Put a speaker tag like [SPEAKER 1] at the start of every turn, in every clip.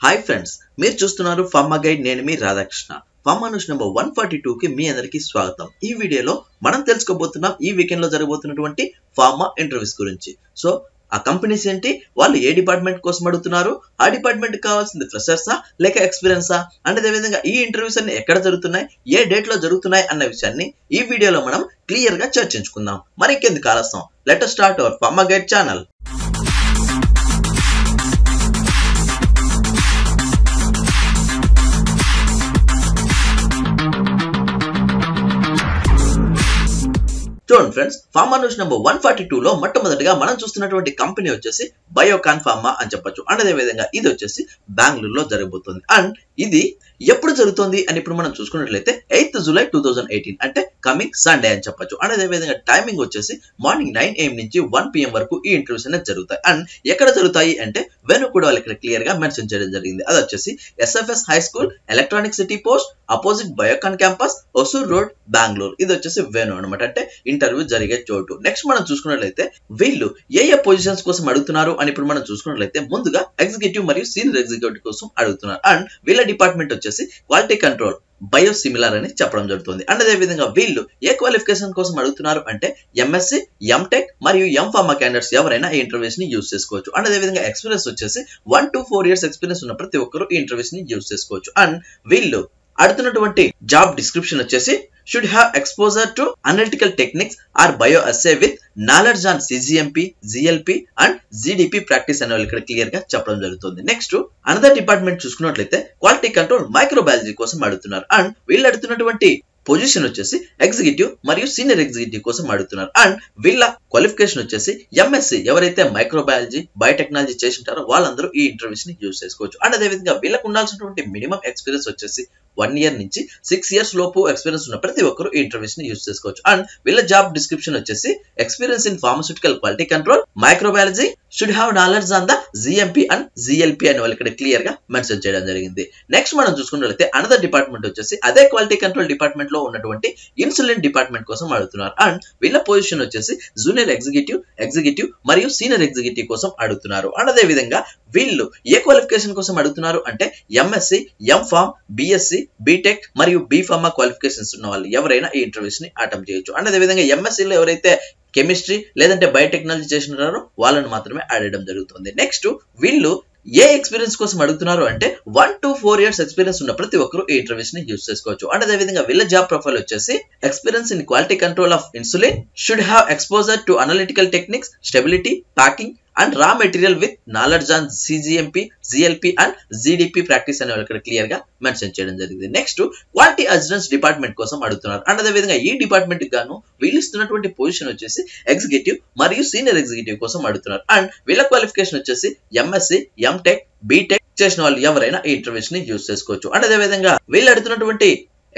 [SPEAKER 1] Hi friends మీరు చూస్తున్నారు pharma guide నేను మీ Radhakrishna. Pharma news number one forty two కి మీ అందరికీ స్వాగతం. ఈ వీడియోలో మనం తెలుసుకోబోతున్నాం ఈ వీకెండ్లో జరగబోతున్నటువంటి ఫార్మా ఇంటర్వ్యూస్ గురించి. సో ఆ కంపెనీస్ ఏంటి? వాళ్ళు ఏ డిపార్ట్మెంట్ కోసం అడుగుతున్నారు? ఆ డిపార్ట్మెంట్ కావాల్సింది ఫ్రెషర్సా లేక ఎక్స్పీరియన్సా అండ్ అదేవిధంగా ఈ ఇంటర్వ్యూస్ అన్ని ఎక్కడ జరుగుతున్నాయి? ఏ డేట్లో జరుగుతున్నాయి? అన్న విషయాన్ని ఈ వీడియోలో మనం క్లియర్గా చర్చించుకుందాం. మరి ఇంకెందుకు ఆలస్యం let's start our pharma guide channel చూడండి friends pharma news number one forty two లో మొట్టమొదటిగా మనం చూస్తున్నటువంటి కంపెనీ వచ్చేసి బయోకాన్ ఫార్మా అని చెప్పొచ్చు. అండ్ అదే విధంగా ఇది వచ్చేసి బెంగళూరులో జరగబోతుంది. అండ్ ఇది ఎప్పుడు జరుగుతుంది అని ఇప్పుడు మనం చూసుకున్నట్లయితే eighth July two thousand eighteen. అంటే కమింగ్ సండే అని చెప్పొచ్చు. అండ్ అదేవిధంగా టైమింగ్ వచ్చేసి మార్నింగ్ నైన్ ఏఎం నుంచి వన్ పిఎం వరకు ఈ ఇంటర్వ్యూస్ అనేది జరుగుతాయి. అండ్ ఎక్కడ జరుగుతాయి అంటే వెను కూడా వాళ్ళు ఇక్కడ క్లియర్గా మెన్షన్ చేయడం జరిగింది. అది వచ్చేసి SFS high school electronic city post opposite Biocon campus Hosur road Bengaluru ఇది వచ్చేసి వెను అనమాట అంటే ఇంటర్వ్యూ జరిగే చోటు. నెక్స్ట్ మనం చూసుకున్నట్లయితే వీళ్ళు ఏ ఏ పొజిషన్స్ కోసం అడుగుతున్నారు అని ఇప్పుడు మనం చూసుకున్నట్లయితే ముందుగా ఎగ్జిక్యూటివ్ మరియు సీనియర్ ఎగ్జిక్యూటివ్ కోసం అడుగుతున్నారు. అండ్ వీళ్ళ డిపార్ట్మెంట్ వచ్చేసి క్వాలిటీ కంట్రోల్ బయో సిమిలర్ అని చెప్పడం జరుగుతుంది. అండ్ అదే విధంగా వీళ్ళు ఏ క్వాలిఫికేషన్ కోసం అడుగుతున్నారు అంటే ఎంఎస్సి ఎంటెక్ మరియు ఎం ఫార్మా క్యాండిడేట్స్ ఎవరైనా ఈ ఇంటర్వ్యూస్ని యూస్ చేసుకోవచ్చు. అండ్ అదే విధంగా ఎక్స్పీరియన్స్ వచ్చేసి one to four years experience ఉన్న ప్రతి ఒక్కరు ఈ ఇంటర్వ్యూస్ని యూస్ చేసుకోవచ్చు. అండ్ వీళ్ళు అడుగుతున్నటువంటి జాబ్ డిస్క్రిప్షన్ వచ్చేసి should have exposure to analytical techniques or bioassay with knowledge on CGMP GLP and GDP practice అనే వాళ్ళు ఇక్కడ క్లియర్గా చెప్పడం జరుగుతుంది. నెక్స్ట్ అనదర్ డిపార్ట్మెంట్ చూసుకున్నట్లయితే క్వాలిటీ కంట్రోల్ మైక్రోబయాలజీ కోసం అడుగుతున్నారు. అండ్ వీళ్ళు అడుగుతున్నటువంటి పొజిషన్ వచ్చేసి ఎగ్జిక్యూటివ్ మరియు సీనియర్ ఎగ్జిక్యూటివ్ కోసం అడుగుతున్నారు. అండ్ వీళ్ళ క్వాలిఫికేషన్ వచ్చేసి ఎంఎస్సి ఎవరైతే మైక్రోబయాలజీ బయోటెక్నాలజీ చేసి ఉంటారో వాళ్ళందరూ ఈ ఇంటర్వ్యూస్ని యూజ్ చేసుకోవచ్చు. అండ్ అదేవిధంగా వీళ్ళకు ఉండాల్సినటువంటి మినిమం ఎక్స్పీరియన్స్ వచ్చేసి వన్ ఇయర్ నుంచి సిక్స్ ఇయర్స్ లోపు ఎక్స్పీరియన్స్ ఉన్న ప్రతి ఒక్కరు ఈ ఇంటర్వ్యూస్ని యూజ్ చేసుకోవచ్చు. అండ్ వీళ్ళ జాబ్ డిస్క్రిప్షన్ వచ్చేసి experience in pharmaceutical quality control microbiology should have knowledge on the GMP and GLP అని వాళ్ళు ఇక్కడ క్లియర్గా మెన్షన్ చేయడం జరిగింది. నెక్స్ట్ మనం చూసుకున్నట్లయితే అనదర్ డిపార్ట్మెంట్ వచ్చేసి అదే క్వాలిటీ కంట్రోల్ డిపార్ట్మెంట్లో ఉన్నటువంటి ఇన్సులిన్ డిపార్ట్మెంట్ కోసం అడుగుతున్నారు. అండ్ వీళ్ళ పొజిషన్ వచ్చేసి జూనియర్ ఎగ్జిక్యూటివ్ ఎగ్జిక్యూటివ్ మరియు సీనియర్ ఎగ్జిక్యూటివ్ కోసం అడుగుతున్నారు. అండ్ అదే విధంగా వీళ్ళు ఏ క్వాలిఫికేషన్ కోసం అడుగుతున్నారు అంటే MSc M pharm BSc BTech మరియు బీఫార్మా క్వాలిఫికేషన్స్ ఉన్న వాళ్ళు ఎవరైనా ఈ ఇంటర్వ్యూస్ని అటెంప్ట్ చేయొచ్చు. అండ్ అదే విధంగా ఎంఎస్సీలో ఎవరైతే కెమిస్ట్రీ లేదంటే బయోటెక్నాలజీ చేసినారో వాళ్ళని మాత్రమే అడగడం జరుగుతుంది. నెక్స్ట్ వీళ్ళు ఏ ఎక్స్పీరియన్స్ కోసం అడుగుతున్నారు అంటే one to four years experience ఉన్న ప్రతి ఒక్కరు ఈ ఇంటర్వ్యూస్ని యూస్ చేసుకోవచ్చు. అండ్ అదే విధంగా వీళ్ళ జాబ్ ప్రొఫైల్ వచ్చేసి experience in quality control of insulin should have exposure to analytical techniques stability packing and raw material with knowledge on CGMP GLP and GDP practice అనేవి ఇక్కడ క్లియర్గా మెన్షన్ చేయడం జరిగింది. నెక్స్ట్ క్వాలిటీ అసిస్టెన్స్ డిపార్ట్మెంట్ కోసం అడుగుతున్నారు. And అదే విధంగా ఈ డిపార్ట్మెంట్ గాను వీళ్ళు ఇస్తున్నటువంటి పొజిషన్ వచ్చేసి ఎగ్జిక్యూటివ్ మరియు సీనియర్ ఎగ్జిక్యూటివ్ కోసం అడుగుతున్నారు. అండ్ వీళ్ళ క్వాలిఫికేషన్ వచ్చేసి ఎంఎస్సి ఎంటెక్ బీటెక్ చేసిన వాళ్ళు ఎవరైనా ఈ ఇంటర్వ్యూస్ని యూజ్ చేసుకోవచ్చు. అండ్ అదే విధంగా వీళ్ళు అడుగుతున్నటువంటి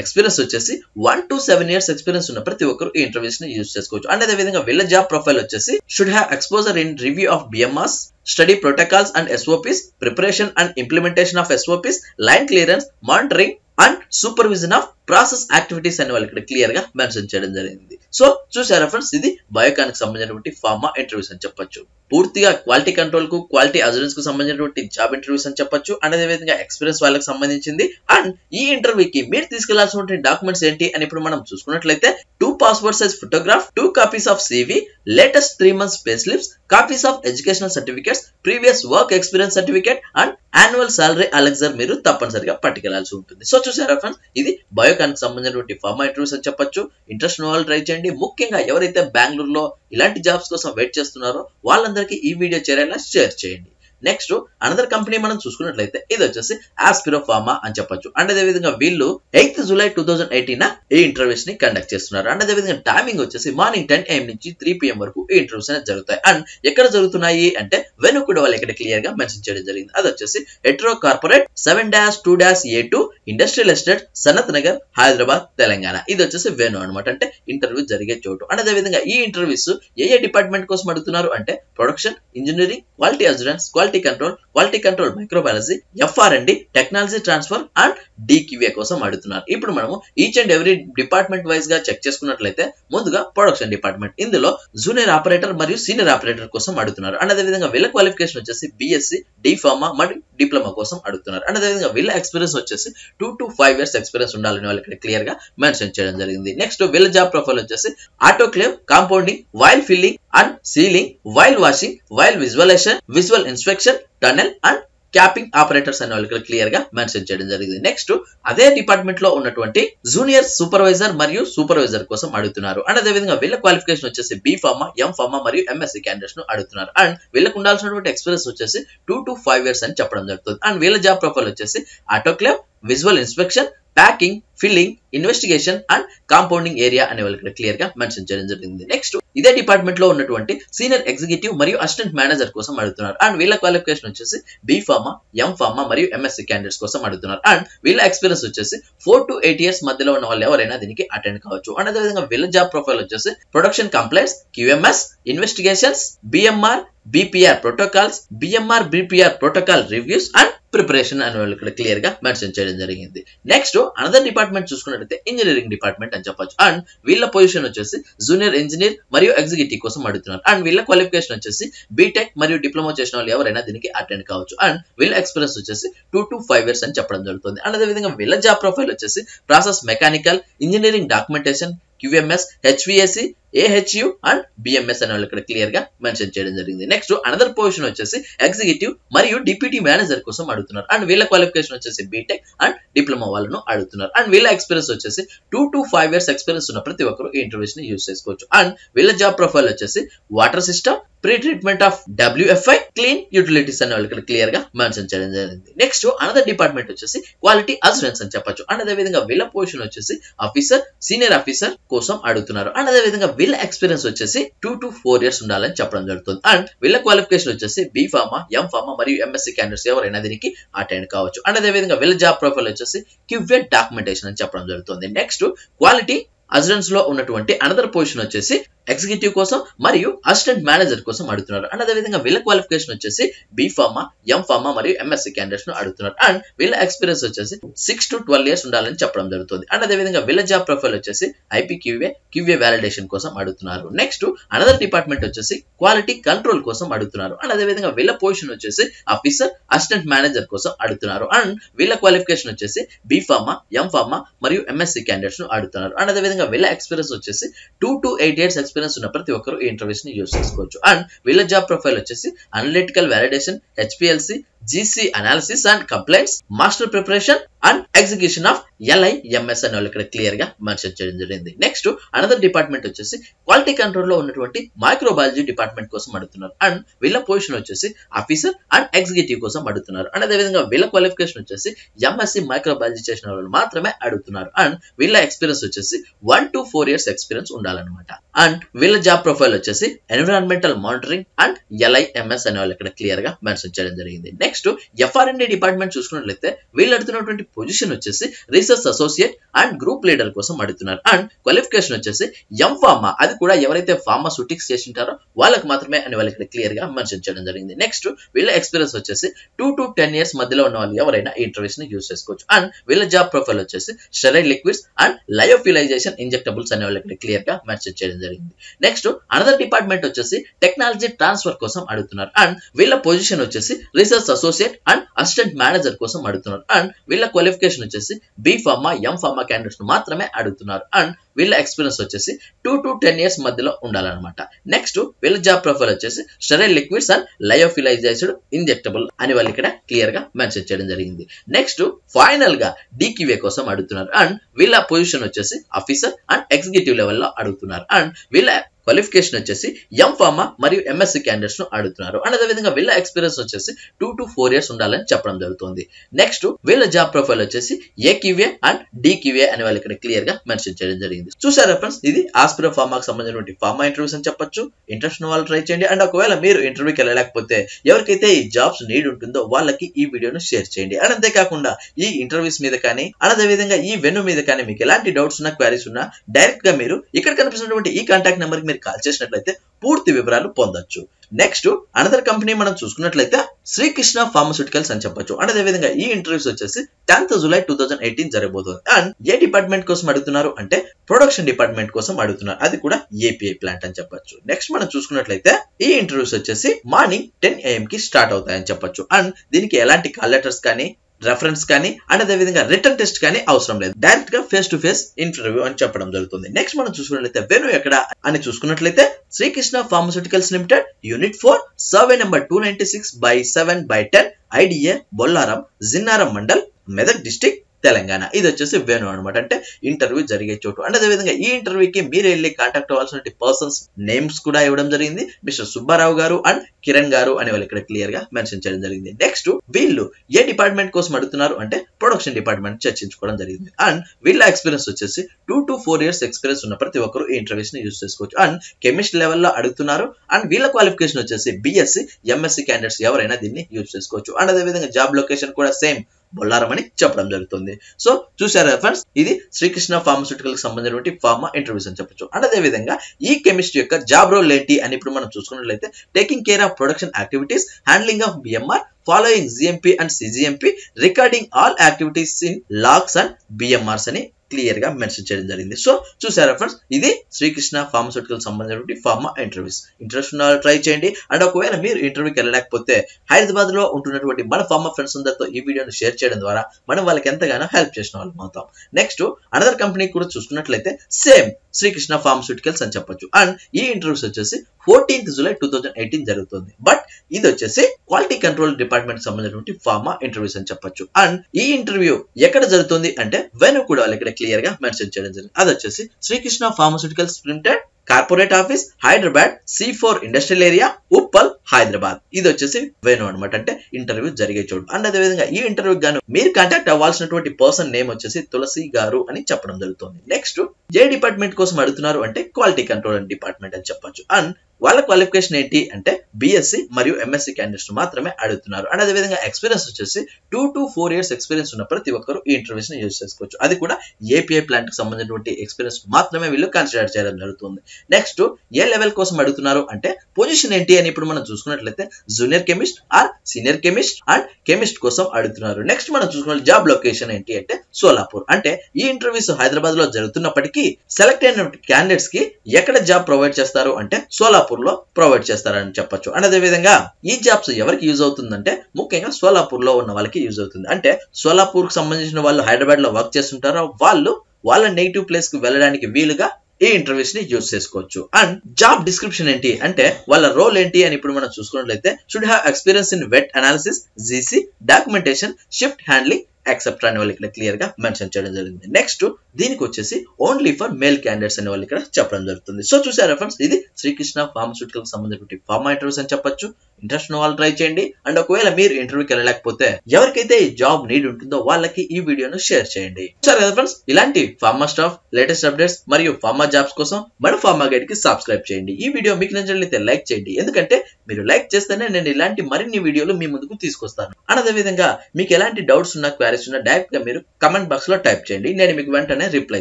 [SPEAKER 1] ఎక్స్పీరియన్స్ వచ్చేసి one to seven years experience ఉన్న ప్రతి ఒక్కరు ఈ ఇంటర్వ్యూస్ని యూస్ చేసుకోవచ్చు. అండ్ అదే విధంగా వీళ్ళ జాబ్ ప్రొఫైల్ వచ్చేసి should have exposure in review of BMRs study protocols and SOPs preparation and implementation of SOPs line clearance monitoring and supervision of process activities అని వాళ్ళు ఇక్కడ క్లియర్గా మెన్షన్ చేయడం జరిగింది. సో చూసారా ఫ్రెండ్స్ ఇది బయోకాన్కి సంబంధించినటువంటి ఫార్మా ఇంటర్వ్యూస్ అని చెప్పొచ్చు. పూర్తిగా క్వాలిటీ కంట్రోల్కు క్వాలిటీ అజురెన్స్కు సంబంధించినటువంటి జాబ్ ఇంటర్వ్యూస్ అని చెప్పొచ్చు. అండ్ అదే విధంగా ఎక్స్పీరియన్స్ వాళ్ళకి సంబంధించింది. అండ్ ఈ ఇంటర్వ్యూకి మీరు తీసుకెళ్ళాల్సినటువంటి డాక్యుమెంట్స్ ఏంటి అని ఇప్పుడు మనం చూసుకున్నట్లయితే two passport size photograph two copies of CV latest three months pay slips copies of educational certificates previous work experience certificate and annual salary annexure మీరు తప్పనిసరిగా పట్టుకెళ్ళాల్సి ఉంటుంది. సో చూసారా ఫ్రెండ్స్ ఇది బయో కి సంబంధించినటువంటి ఫార్మా ఇంటర్వ్యూస్ అని చెప్పొచ్చు. ఇంట్రెస్ట్ ఉన్న వాళ్ళు ట్రై చేయండి. ముఖ్యంగా ఎవరైతే బెంగళూరులో ఇలాంటి జాబ్స్ కోసం వెయిట్ చేస్తున్నారో వాళ్ళందరికీ ఈ వీడియో చేరేలా షేర్ చేయండి. నెక్స్ట్ అనదర్ కంపెనీ మనం చూసుకున్నట్లయితే ఇది వచ్చేసి ఆస్పిరో ఫార్మా అని చెప్పొచ్చు. అండ్ అదే విధంగా వీళ్ళు eighth July two thousand eighteen ఈ ఇంటర్వ్యూస్ని కండక్ట్ చేస్తున్నారు. అండ్ అదే విధంగా టైమింగ్ వచ్చేసి మార్నింగ్ టెన్ ఏఎం నుంచి త్రీ పిఎం వరకు ఈ ఇంటర్వ్యూస్ అనేది జరుగుతాయి. అండ్ ఎక్కడ జరుగుతున్నాయి అంటే వెను కూడా వాళ్ళు ఇక్కడ క్లియర్గా మెన్షన్ చేయడం జరిగింది. అది వచ్చేసి Hetero corporate seven dash two dash A two industrial estate Sanath Nagar Hyderabad Telangana ఇది వచ్చేసి వేణు అనమాట అంటే ఇంటర్వ్యూ జరిగే చోటు. అండ్ అదే విధంగా ఈ ఇంటర్వ్యూస్ ఏ ఏ డిపార్ట్మెంట్ కోసం అడుగుతున్నారు అంటే production engineering quality assurance quality control quality control microbiology FR and D technology transfer and DQA కోసం అడుగుతున్నారు. ఇప్పుడు మనము ఈచ్ అండ్ ఎవ్రీ డిపార్ట్మెంట్ వైజ్గా చెక్ చేసుకున్నట్లయితే ముందుగా ప్రొడక్షన్ డిపార్ట్మెంట్ ఇందులో జూనియర్ ఆపరేటర్ మరియు సీనియర్ ఆపరేటర్ కోసం అడుగుతున్నారు. అండ్ అదే విధంగా వీళ్ళ క్వాలిఫికేషన్ వచ్చేసి బీఎస్సీ డిఫార్మా మరియు డిప్లొమా కోసం అడుగుతున్నారు. అండ్ అదే విధంగా వీళ్ళ ఎక్స్పీరియన్స్ వచ్చేసి two to five years experience ఉండాలని వాళ్ళు ఇక్కడ క్లియర్గా మెన్షన్ చేయడం జరిగింది. నెక్స్ట్ వీళ్ళ జాబ్ ప్రొఫైల్ వచ్చేసి autoclave compounding vial filling and sealing vial washing vial visualisation visual inspection tunnel and capping operators అనే వాళ్ళకి క్లియర్గా మెన్షన్ చేయడం జరిగింది. నెక్స్ట్ అదే డిపార్ట్మెంట్లో ఉన్నటువంటి జూనియర్ సూపర్వైజర్ మరియు సూపర్వైజర్ కోసం అడుగుతున్నారు. అండ్ అదే విధంగా వీళ్ళ క్వాలిఫికేషన్ వచ్చేసి బి ఫార్మా ఎం ఫార్మా మరియు ఎంఎస్సీ క్యాండిడేట్స్ను అడుగుతున్నారు. అండ్ వీళ్ళకు ఉండాల్సినటువంటి ఎక్స్పీరియన్స్ వచ్చేసి టూ టు ఫైవ్ ఇయర్స్ అని చెప్పడం జరుగుతుంది. అండ్ వీళ్ళ జాబ్ ప్రొఫైల్ వచ్చేసి autoclave visual inspection packing filling investigation and compounding area అనే వాళ్ళకి క్లియర్గా మెన్షన్ చేయడం జరిగింది. నెక్స్ట్ ఇదే డిపార్ట్మెంట్లో ఉన్నటువంటి సీనియర్ ఎగ్జిక్యూటివ్ మరియు అసిస్టెంట్ మేనేజర్ కోసం అడుగుతున్నారు. అండ్ వీళ్ళ క్వాలిఫికేషన్ వచ్చేసి బి ఫార్మా ఎం ఫార్మా మరియు ఎంఎస్సీ క్యాండిడేట్స్ కోసం అడుగుతున్నారు. అండ్ వీళ్ళ ఎక్స్పీరియన్స్ వచ్చేసి ఫోర్ టు ఎయిట్ ఇయర్స్ మధ్యలో ఉన్న వాళ్ళు ఎవరైనా దీనికి అటెండ్ కావచ్చు. అండ్ అదేవిధంగా వీళ్ళ జాబ్ ప్రొఫైల్ వచ్చేసి production complaints QMS investigations BMR BPR protocols BMR BPR protocol reviews and preparation అని వాళ్ళు ఇక్కడ క్లియర్గా మెన్షన్ చేయడం జరిగింది. నెక్స్ట్ అనదర్ డిపార్ట్మెంట్ చూసుకున్నట్లయితే ఇంజనీరింగ్ డిపార్ట్మెంట్ అని చెప్పొచ్చు. అండ్ వీళ్ళ పొజిషన్ వచ్చేసి జూనియర్ ఇంజనీర్ మరియు ఎగ్జిక్యూటివ్ కోసం అడుగుతున్నారు. అండ్ వీళ్ళ క్వాలిఫికేషన్ వచ్చేసి బీటెక్ మరియు డిప్లొమా చేసిన వాళ్ళు ఎవరైనా దీనికి అటెండ్ కావచ్చు. అండ్ వీళ్ళ ఎక్స్పీరియన్స్ వచ్చేసి టూ టు ఫైవ్ ఇయర్స్ అని చెప్పడం జరుగుతుంది. అండ్ అదేవిధంగా వీళ్ళ జాబ్ ప్రొఫైల్ వచ్చేసి process mechanical engineering documentation QMS HVAC AHU and BMS అనే వాళ్ళు ఇక్కడ క్లియర్గా మెన్షన్ చేయడం జరిగింది. నెక్స్ట్ అనదర్ పొజిషన్ వచ్చేసి ఎగ్జిక్యూటివ్ మరియు డిప్యూటీ మేనేజర్ కోసం అడుగుతున్నారు. అండ్ వీళ్ళ క్వాలిఫికేషన్ వచ్చేసి బీటెక్ అండ్ డిప్లొమా వాళ్ళను అడుగుతున్నారు. అండ్ వీళ్ళ ఎక్స్పీరియన్స్ వచ్చేసి two to five years experience ఉన్న ప్రతి ఒక్కరు ఈ ఇంటర్వ్యూస్ని యూస్ చేసుకోవచ్చు. అండ్ వీళ్ళ జాబ్ ప్రొఫైల్ వచ్చేసి water system pretreatment of WFI clean utilities అనే వాళ్ళు ఇక్కడ క్లియర్గా మెన్షన్ చేయడం జరిగింది. నెక్స్ట్ అనదర్ డిపార్ట్మెంట్ వచ్చేసి క్వాలిటీ అసూరెన్స్ అని చెప్పొచ్చు. అండ్ అదే విధంగా వీళ్ళ పొజిషన్ వచ్చేసి ఆఫీసర్ సీనియర్ ఆఫీసర్ కోసం అడుగుతున్నారు. అండ్ అదే విధంగా వీళ్ళ ఎక్స్పీరియన్స్ వచ్చేసి టూ టు ఫోర్ ఇయర్స్ ఉండాలని చెప్పడం జరుగుతుంది. అండ్ వీళ్ళ క్వాలిఫికేషన్ వచ్చేసి బీ ఫార్మా ఎం ఫార్మా మరియు ఎంఎస్సీ క్యాండిడేట్స్ ఎవరైనా దీనికి అటెండ్ కావచ్చు. అండ్ అదే విధంగా వీళ్ళ జాబ్ ప్రొఫైల్ వచ్చేసి క్యూవెట్ డాక్యుమెంటేషన్ అని చెప్పడం జరుగుతుంది. నెక్స్ట్ క్వాలిటీ అజరెన్స్లో ఉన్నటువంటి అనదర్ పొజిషన్ వచ్చేసి ఎగ్జిక్యూటివ్ కోసం మరియు అసిస్టెంట్ మేనేజర్ కోసం అడుగుతున్నారు. అండ్ అదేవిధంగా వీళ్ళ క్వాలిఫికేషన్ వచ్చేసి బీ ఫార్మా ఎం ఫార్మా మరియు ఎంఎస్సీ క్యాండిడేట్స్ను అడుగుతున్నారు. అండ్ వీళ్ళ ఎక్స్పీరియన్స్ వచ్చేసి సిక్స్ టు ట్వెల్వ్ ఇయర్స్ ఉండాలని చెప్పడం జరుగుతుంది. అండ్ అదేవిధంగా వీళ్ళ జాబ్ ప్రొఫైల్ వచ్చేసి ఐపీ క్యూఏ క్యూఏ వ్యాలిడేషన్ కోసం అడుగుతున్నారు. నెక్స్ట్ అనదర్ డిపార్ట్మెంట్ వచ్చేసి క్వాలిటీ కంట్రోల్ కోసం అడుగుతున్నారు. అండ్ అదేవిధంగా వీళ్ళ పొజిషన్ వచ్చేసి ఆఫీసర్ అసిస్టెంట్ మేనేజర్ కోసం అడుగుతున్నారు. అండ్ వీళ్ళ క్వాలిఫికేషన్ వచ్చేసి బీ ఫార్మా ఎం ఫార్మా మరియు ఎంఎస్సీ క్యాండిడేట్స్ను అడుగుతున్నారు. అండ్ అదేవిధంగా వీళ్ళ ఎక్స్పీరియన్స్ వచ్చేసి two to eight years experience ఉన్న ప్రతి ఒక్కరు ఈ ఇంటర్వ్యూస్ని యూస్ చేసుకోవచ్చు. అండ్ వీళ్ళ జాబ్ ప్రొఫైల్ వచ్చేసి analytical validation HPLC GC analysis and complaints master preparation and execution of LIMS అనే వాళ్ళు ఇక్కడ క్లియర్గా మెన్షన్ చేయడం జరిగింది. నెక్స్ట్ అనదర్ డిపార్ట్మెంట్ వచ్చేసి క్వాలిటీ కంట్రోల్లో ఉన్నటువంటి మైక్రోబయాలజీ డిపార్ట్మెంట్ కోసం అడుగుతున్నారు. అండ్ వీళ్ళ పొజిషన్ వచ్చేసి ఆఫీసర్ అండ్ ఎగ్జిక్యూటివ్ కోసం అడుగుతున్నారు. అండ్ అదేవిధంగా వీళ్ళ క్వాలిఫికేషన్ వచ్చేసి ఎంఎస్సి మైక్రోబయాలజీ చేసిన వాళ్ళు మాత్రమే అడుగుతున్నారు. అండ్ వీళ్ళ ఎక్స్పీరియన్స్ వచ్చేసి one to four years experience ఉండాలన్నమాట. అండ్ వీళ్ళ జాబ్ ప్రొఫైల్ వచ్చేసి ఎన్విరాన్మెంటల్ మానిటరింగ్ అండ్ ఎల్ఐఎంఎస్ అనే వాళ్ళు ఇక్కడ క్లియర్గా మెన్షన్ చేయడం జరిగింది. నెక్స్ట్ ఎఫ్ఆర్ఎండి డిపార్ట్మెంట్ చూసుకున్నట్లయితే వీళ్ళు అడుగుతున్నటువంటి పొజిషన్ వచ్చేసి research associate and group leader కోసం అడుగుతున్నారు. అండ్ క్వాలిఫికేషన్ వచ్చేసి ఎం ఫార్మా అది కూడా ఎవరైతే ఫార్మాసూటిక్స్ చేసింటారో వాళ్ళకి మాత్రమే అని వాళ్ళు ఇక్కడ క్లియర్గా మెన్షన్ చేయడం జరిగింది. నెక్స్ట్ వీళ్ళ ఎక్స్పీరియన్స్ వచ్చేసి టూ టు టెన్ ఇయర్స్ మధ్యలో ఉన్న వాళ్ళు ఎవరైనా ఈ ఇంటర్వ్యూస్ని యూస్ చేసుకోవచ్చు. అండ్ వీళ్ళ జాబ్ ప్రొఫైల్ వచ్చేసి sterile liquids and lyophilisation injectables అనే వాళ్ళు ఇక్కడ క్లియర్గా మెన్షన్ చేయడం జరిగింది. నెక్స్ట్ అనదర్ డిపార్ట్మెంట్ వచ్చేసి టెక్నాలజీ ట్రాన్స్ఫర్ కోసం అడుగుతున్నారు. అండ్ వీళ్ళ పొజిషన్ వచ్చేసి research associate and assistant manager కోసం అడుగుతున్నారు. అండ్ వీళ్ళ క్వాలిఫికేషన్ వచ్చేసి B pharma M pharma candidates మాత్రమే అడుగుతున్నారు. అండ్ వీళ్ళ ఎక్స్పీరియన్స్ వచ్చేసి టూ టు టెన్ ఇయర్స్ మధ్యలో ఉండాలన్నమాట. నెక్స్ట్ వీళ్ళ జాబ్ ప్రొఫైల్ వచ్చేసి sterile liquids and lyophilized injectable అని వాళ్ళు ఇక్కడ క్లియర్గా మెన్షన్ చేయడం జరిగింది. నెక్స్ట్ ఫైనల్గా డీక్యూఏ కోసం అడుగుతున్నారు. అండ్ వీళ్ళ పొజిషన్ వచ్చేసి ఆఫీసర్ అండ్ ఎగ్జిక్యూటివ్ లెవెల్లో అడుగుతున్నారు. అండ్ వీళ్ళ క్వాలిఫికేషన్ వచ్చేసి ఎం ఫార్మా మరియు ఎంఎస్సి క్యాండిడేట్స్ను అడుగుతున్నారు. అండ్ అదేవిధంగా వీళ్ళ ఎక్స్పీరియన్స్ వచ్చేసి టూ టు ఫోర్ ఇయర్స్ ఉండాలని చెప్పడం జరుగుతుంది. నెక్స్ట్ వీళ్ళ జాబ్ ప్రొఫైల్ వచ్చేసి ఏ కివే అండ్ డి కివే అని వాళ్ళు ఇక్కడ క్లియర్గా మెన్షన్ చేయడం జరిగింది. చూసారా ఫ్రెండ్స్ ఇది ఆస్పిరో ఫార్మాకి సంబంధించినటువంటి ఫార్మా ఇంటర్వ్యూస్ అని చెప్పొచ్చు. ఇంట్రెస్ట్ ఉన్న వాళ్ళు ట్రై చేయండి. అండ్ ఒకవేళ మీరు ఇంటర్వ్యూకి వెళ్ళలేకపోతే ఎవరికైతే ఈ జాబ్స్ నీడ్ ఉంటుందో వాళ్ళకి ఈ వీడియోను షేర్ చేయండి. అండ్ అంతేకాకుండా ఈ ఇంటర్వ్యూస్ మీద కానీ అండ్ అదేవిధంగా ఈ వెన్ను మీద కానీ మీకు ఎలాంటి డౌట్స్ ఉన్నా క్వారీస్ ఉన్నా డైరెక్ట్గా మీరు ఇక్కడ కనిపిస్తున్నటువంటి ఈ కాంటాక్ట్ నెంబర్కి మీరు కాల్ చేసినట్లయితే పూర్తి వివరాలు పొందొచ్చు. నెక్స్ట్ అనదర్ కంపెనీ మనం చూసుకున్నట్లయితే శ్రీకృష్ణ ఫార్మస్యూటికల్స్ అని చెప్పొచ్చు. అండ్ అదే విధంగా ఈ ఇంటర్వ్యూస్ వచ్చేసి tenth July two thousand eighteen జరగబోతుంది. అండ్ ఏ డిపార్ట్మెంట్ కోసం అడుగుతున్నారు? అంటే ప్రొడక్షన్ డిపార్ట్మెంట్ కోసం అడుగుతున్నారు. అది కూడా ఏపీఐ ప్లాంట్ అని చెప్పొచ్చు. నెక్స్ట్ మనం చూసుకున్నట్లయితే ఈ ఇంటర్వ్యూస్ వచ్చేసి మార్నింగ్ టెన్ ఏఎం కి స్టార్ట్ అవుతాయని చెప్పొచ్చు. అండ్ దీనికి ఎలాంటి కాల్ లెటర్స్ కానీ రెఫరెన్స్ కానీ అండ్ అదే విధంగా రిటర్న్ టెస్ట్ కానీ అవసరం లేదు. డైరెక్ట్గా ఫేస్ టు ఫేస్ ఇంటర్వ్యూ అని చెప్పడం జరుగుతుంది. నెక్స్ట్ మనం చూసుకున్నట్లయితే వెను ఎక్కడ అని చూసుకున్నట్లయితే Srikrishna pharmaceuticals limited unit four survey number two ninety six by seven by ten IDA Bollaram Jinnaram mandal Medak district Telangana. ఇది వచ్చేసి వేణు అనమాట అంటే ఇంటర్వ్యూ జరిగే చోటు. అండ్ అదేవిధంగా ఈ ఇంటర్వ్యూకి మీరు వెళ్ళి కాంటాక్ట్ అవ్వాల్సిన పర్సన్స్ నేమ్స్ కూడా ఇవ్వడం జరిగింది. మిస్టర్ సుబ్బారావు గారు అండ్ కిరణ్ గారు అని వాళ్ళు ఇక్కడ క్లియర్గా మెన్షన్ చేయడం జరిగింది. నెక్స్ట్ వీళ్ళు ఏ డిపార్ట్మెంట్ కోసం అడుగుతున్నారు అంటే ప్రొడక్షన్ డిపార్ట్మెంట్ చర్చించుకోవడం జరిగింది. అండ్ వీళ్ళ ఎక్స్పీరియన్స్ వచ్చేసి two to four years experience ఉన్న ప్రతి ఒక్కరు ఈ ఇంటర్వ్యూస్ని యూస్ చేసుకోవచ్చు. అండ్ కెమిస్ట్రీ లెవెల్లో అడుగుతున్నారు. అండ్ వీళ్ళ క్వాలిఫికేషన్ వచ్చేసి బిఎస్సి ఎంఎస్సి క్యాండిడేట్స్ ఎవరైనా దీన్ని యూజ్ చేసుకోవచ్చు. అండ్ అదేవిధంగా జాబ్ లొకేషన్ కూడా సేమ్ బొల్లారం అని చెప్పడం జరుగుతుంది. సో చూసారా ఫ్రెండ్స్ ఇది శ్రీకృష్ణ ఫార్మస్యూటికల్కి సంబంధించినటువంటి ఫార్మా ఇంటర్వ్యూస్ అని చెప్పొచ్చు. అండ్ అదే విధంగా ఈ కెమిస్ట్రీ యొక్క జాబ్ రోల్ ఏంటి అని ఇప్పుడు మనం చూసుకున్నట్లయితే taking care of production activities handling of BMR following GMP and cGMP recording all activities in logs and BMRs అని క్లియర్గా మెన్షన్ చేయడం జరిగింది. సో చూసారా ఫ్రెండ్స్ ఇది శ్రీకృష్ణ ఫార్మస్యూటికల్ సంబంధించినటువంటి ఫార్మా ఇంటర్వ్యూస్ ఇంట్రెస్ట్ ఉన్న ట్రై చేయండి. అండ్ ఒకవేళ మీరు ఇంటర్వ్యూకి వెళ్ళలేకపోతే హైదరాబాద్లో ఉంటున్నటువంటి మన ఫార్మా ఫ్రెండ్స్ అందరితో ఈ వీడియోని షేర్ చేయడం ద్వారా మనం వాళ్ళకి ఎంతగానో హెల్ప్ చేసిన వాళ్ళం అవుతాం. నెక్స్ట్ అనదర్ కంపెనీ కూడా చూసుకున్నట్లయితే సేమ్ శ్రీకృష్ణ ఫార్మస్యూటికల్స్ అని చెప్పొచ్చు. అండ్ ఈ ఇంటర్వ్యూస్ వచ్చేసి fourteenth July two thousand eighteen జరుగుతుంది. బట్ ఇది వచ్చేసి క్వాలిటీ కంట్రోల్ డిపార్ట్మెంట్ సంబంధించినటువంటి ఫార్మా ఇంటర్వ్యూస్ అని చెప్పొచ్చు. అండ్ ఈ ఇంటర్వ్యూ ఎక్కడ జరుగుతుంది అంటే వెను కూడా వాళ్ళు ఇక్కడ క్లియర్గా మెన్షన్ చేయడం జరిగింది. అది వచ్చేసి Srikrishna pharmaceuticals limited corporate office Hyderabad C four industrial area Uppal Hyderabad ఇది వచ్చేసి వేణు అనమాట అంటే ఇంటర్వ్యూ జరిగే చోటు. అండ్ అదే విధంగా ఈ ఇంటర్వ్యూ గాను మీరు కాంటాక్ట్ అవ్వాల్సినటువంటి పర్సన్ నేమ్ వచ్చేసి తులసి గారు అని చెప్పడం జరుగుతుంది. నెక్స్ట్ ఏ డిపార్ట్మెంట్ కోసం అడుగుతున్నారు అంటే క్వాలిటీ కంట్రోల్ డిపార్ట్మెంట్ అని చెప్పొచ్చు. అండ్ వాళ్ళ క్వాలిఫికేషన్ ఏంటి అంటే బిఎస్సి మరియు ఎంఎస్సి క్యాండిడేట్స్ మాత్రమే అడుగుతున్నారు. అండ్ అదేవిధంగా ఎక్స్పీరియన్స్ వచ్చేసి two to four years experience ఉన్న ప్రతి ఒక్కరు ఈ ఇంటర్వ్యూస్ని యూజ్ చేసుకోవచ్చు. అది కూడా ఏపీఐ ప్లాంట్కి సంబంధించినటువంటి ఎక్స్పీరియన్స్ మాత్రమే వీళ్ళు కన్సిడర్ చేయడం జరుగుతుంది. నెక్స్ట్ ఏ లెవెల్ కోసం అడుగుతున్నారు అంటే పొజిషన్ ఏంటి అని ఇప్పుడు మనం చూసుకున్నట్లయితే junior chemist or senior chemist and chemist కోసం అడుగుతున్నారు. నెక్స్ట్ మనం చూసుకున్న జాబ్ లొకేషన్ ఏంటి అంటే సోలాపూర్. అంటే ఈ ఇంటర్వ్యూస్ హైదరాబాద్లో జరుగుతున్నప్పటికీ సెలెక్ట్ అయిన క్యాండిడేట్స్కి ఎక్కడ జాబ్ ప్రొవైడ్ చేస్తారు అంటే సోలాపూర్. సోలాపూర్లో ప్రొవైడ్ చేస్తారని చెప్పొచ్చు. అండ్ అదేవిధంగా ఈ జాబ్స్ ఎవరికి యూజ్ అవుతుందంటే ముఖ్యంగా సోలాపూర్లో ఉన్న వాళ్ళకి యూజ్ అవుతుంది. అంటే సోలాపూర్కి సంబంధించిన వాళ్ళు హైదరాబాద్లో వర్క్ చేస్తుంటారో? వాళ్ళు వాళ్ళ నెగిటివ్ ప్లేస్కి వెళ్ళడానికి వీలుగా ఈ ఇంటర్వ్యూస్ని యూజ్ చేసుకోవచ్చు. అండ్ జాబ్ డిస్క్రిప్షన్ ఏంటి? అంటే వాళ్ళ రోల్ ఏంటి? అని ఇప్పుడు మనం చూసుకున్నట్లయితే should have experience in wet analysis GC documentation shift handling except అనే వాళ్ళు ఇక్కడ క్లియర్గా మెన్షన్ చేయడం జరిగింది. నెక్స్ట్ దీనికి వచ్చేసి ఓన్లీ ఫర్ మేల్ క్యాండిడేట్స్ అనే వాళ్ళు ఇక్కడ చెప్పడం జరుగుతుంది. సో చూసారా ఫ్రెండ్స్ ఇది శ్రీకృష్ణ ఫార్మస్యూటికల్ సంబంధించిన ఫార్మా ఇంటర్వ్యూస్ అని చెప్పొచ్చు. ఇంట్రెస్ట్ ఉన్న వాళ్ళు ట్రై చేయండి. అండ్ ఒకవేళ మీరు ఇంటర్వ్యూకి వెళ్ళలేకపోతే ఎవరికైతే ఈ జాబ్ నీడ్ ఉంటుందో వాళ్ళకి ఈ వీడియోను షేర్ చేయండి. సరే కదా ఫ్రెండ్స్ ఇలాంటి ఫార్మా స్టాఫ్ లేటెస్ట్ అప్డేట్స్ మరియు ఫార్మా జాబ్స్ కోసం మన ఫార్మా గైడ్కి సబ్స్క్రైబ్ చేయండి. ఈ వీడియో మీకు నచ్చినట్లయితే లైక్ చేయండి. ఎందుకంటే మీరు లైక్ చేస్తేనే నేను ఇలాంటి మరిన్ని వీడియోలు మీ ముందుకు తీసుకొస్తాను. అదే విధంగా మీకు ఎలాంటి డౌట్స్ ఉన్నా క్వారీస్ ఉన్నా డైరెక్ట్గా మీరు కమెంట్ బాక్స్లో టైప్ చేయండి. నేను మీకు వెంటనే రిప్లై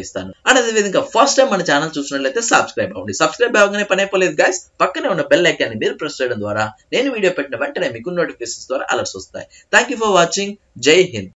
[SPEAKER 1] ఇస్తాను. అండ్ అదే విధంగా ఫస్ట్ టైం మన ఛానల్ చూసినట్లయితే సబ్స్క్రైబ్ అవ్వండి. సబ్స్క్రైబ్ అవ్వగానే పని అయిపోలేదు గైస్ పక్కనే ఉన్న బెల్ ఐకాన్ మీరు ప్రెస్ చేయడం ద్వారా నేను వీడియో పెట్టిన వెంటనే మీకు నోటిఫికేషన్స్ ద్వారా అలర్ట్స్ వస్తాయి. థ్యాంక్ యూ ఫర్ వాచింగ్ జై హింద్